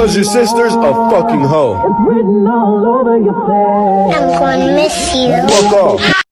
Cause your sister's a fucking hoe. I'm gonna miss you. Fuck off.